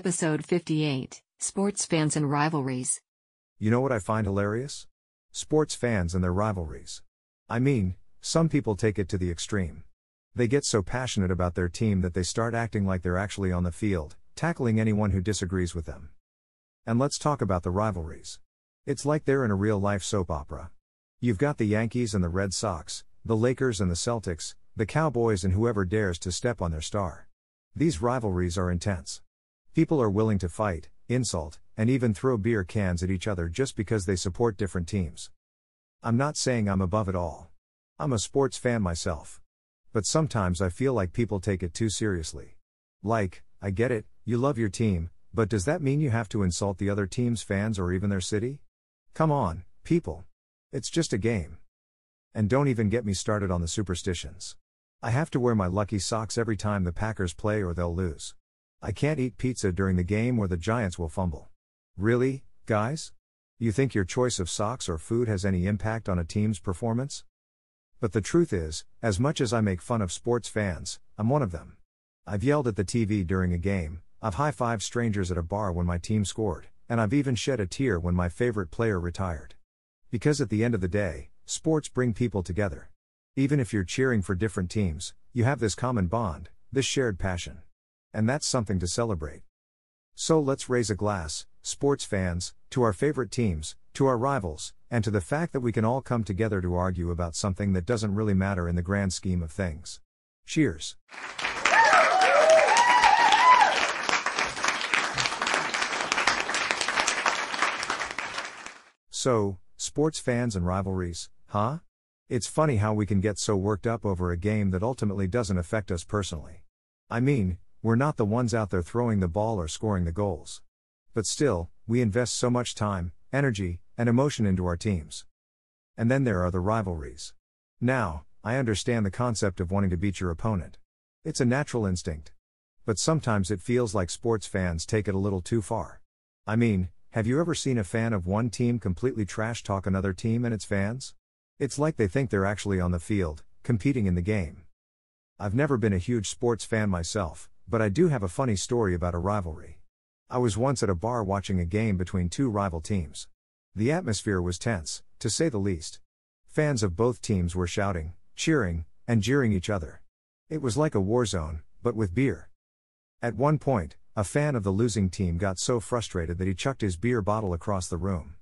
Episode 58 Sports Fans and Rivalries. You know what I find hilarious? Sports fans and their rivalries. I mean, some people take it to the extreme. They get so passionate about their team that they start acting like they're actually on the field, tackling anyone who disagrees with them. And let's talk about the rivalries. It's like they're in a real life soap opera. You've got the Yankees and the Red Sox, the Lakers and the Celtics, the Cowboys and whoever dares to step on their star. These rivalries are intense. People are willing to fight, insult, and even throw beer cans at each other just because they support different teams. I'm not saying I'm above it all. I'm a sports fan myself. But sometimes I feel like people take it too seriously. Like, I get it, you love your team, but does that mean you have to insult the other team's fans or even their city? Come on, people. It's just a game. And don't even get me started on the superstitions. I have to wear my lucky socks every time the Packers play or they'll lose. I can't eat pizza during the game or the Giants will fumble. Really, guys? You think your choice of socks or food has any impact on a team's performance? But the truth is, as much as I make fun of sports fans, I'm one of them. I've yelled at the TV during a game, I've high fived strangers at a bar when my team scored, and I've even shed a tear when my favorite player retired. Because at the end of the day, sports bring people together. Even if you're cheering for different teams, you have this common bond, this shared passion. And that's something to celebrate. So let's raise a glass, sports fans, to our favorite teams, to our rivals, and to the fact that we can all come together to argue about something that doesn't really matter in the grand scheme of things. Cheers. So, sports fans and rivalries, huh? It's funny how we can get so worked up over a game that ultimately doesn't affect us personally. I mean, we're not the ones out there throwing the ball or scoring the goals. But still, we invest so much time, energy, and emotion into our teams. And then there are the rivalries. Now, I understand the concept of wanting to beat your opponent. It's a natural instinct. But sometimes it feels like sports fans take it a little too far. I mean, have you ever seen a fan of one team completely trash talk another team and its fans? It's like they think they're actually on the field, competing in the game. I've never been a huge sports fan myself, but I do have a funny story about a rivalry. I was once at a bar watching a game between two rival teams. The atmosphere was tense, to say the least. Fans of both teams were shouting, cheering, and jeering each other. It was like a war zone, but with beer. At one point, a fan of the losing team got so frustrated that he chucked his beer bottle across the room.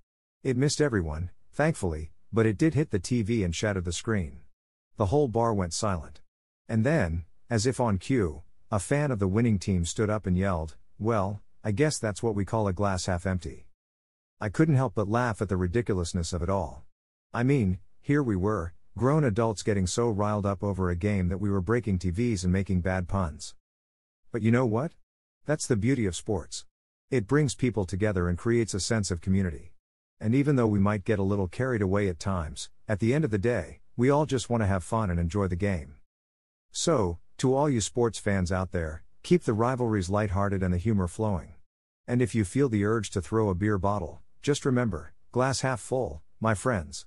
It missed everyone, thankfully, but it did hit the TV and shattered the screen. The whole bar went silent. And then, as if on cue, a fan of the winning team stood up and yelled, Well, I guess that's what we call a glass half empty. I couldn't help but laugh at the ridiculousness of it all. I mean, here we were, grown adults getting so riled up over a game that we were breaking TVs and making bad puns. But you know what? That's the beauty of sports. It brings people together and creates a sense of community. And even though we might get a little carried away at times, at the end of the day, we all just want to have fun and enjoy the game. So, to all you sports fans out there, keep the rivalries lighthearted and the humor flowing. And if you feel the urge to throw a beer bottle, just remember glass half full, my friends.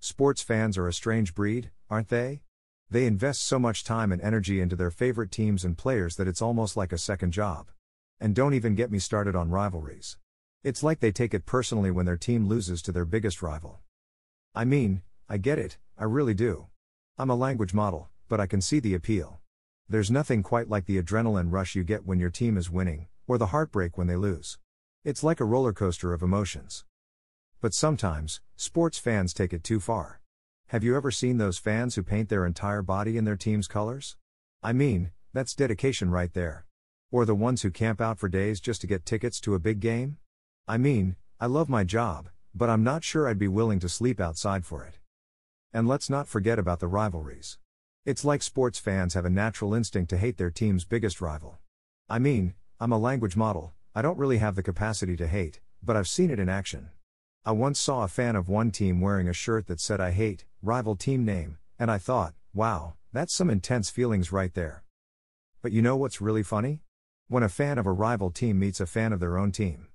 Sports fans are a strange breed, aren't they? They invest so much time and energy into their favorite teams and players that it's almost like a second job. And don't even get me started on rivalries. It's like they take it personally when their team loses to their biggest rival. I mean, I get it, I really do. I'm a language model, but I can see the appeal. There's nothing quite like the adrenaline rush you get when your team is winning, or the heartbreak when they lose. It's like a roller coaster of emotions. But sometimes, sports fans take it too far. Have you ever seen those fans who paint their entire body in their team's colors? I mean, that's dedication right there. Or the ones who camp out for days just to get tickets to a big game? I mean, I love my job, but I'm not sure I'd be willing to sleep outside for it. And let's not forget about the rivalries. It's like sports fans have a natural instinct to hate their team's biggest rival. I mean, I'm a language model, I don't really have the capacity to hate, but I've seen it in action. I once saw a fan of one team wearing a shirt that said I hate, rival team name, and I thought, wow, that's some intense feelings right there. But you know what's really funny? When a fan of a rival team meets a fan of their own team.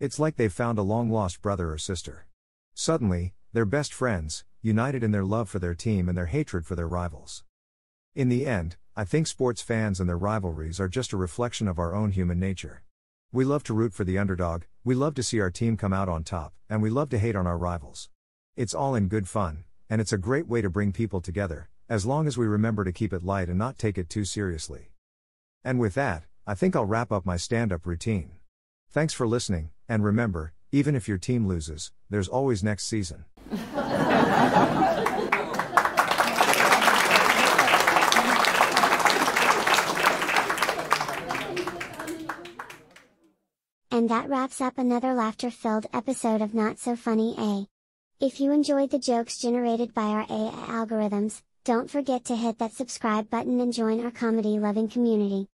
It's like they've found a long lost brother or sister. Suddenly, they're best friends, united in their love for their team and their hatred for their rivals. In the end, I think sports fans and their rivalries are just a reflection of our own human nature. We love to root for the underdog, we love to see our team come out on top, and we love to hate on our rivals. It's all in good fun, and it's a great way to bring people together, as long as we remember to keep it light and not take it too seriously. And with that, I think I'll wrap up my stand up routine. Thanks for listening, and remember, even if your team loses, there's always next season. And that wraps up another laughter filled episode of Not So Funny A. If you enjoyed the jokes generated by our AI algorithms, don't forget to hit that subscribe button and join our comedy loving community.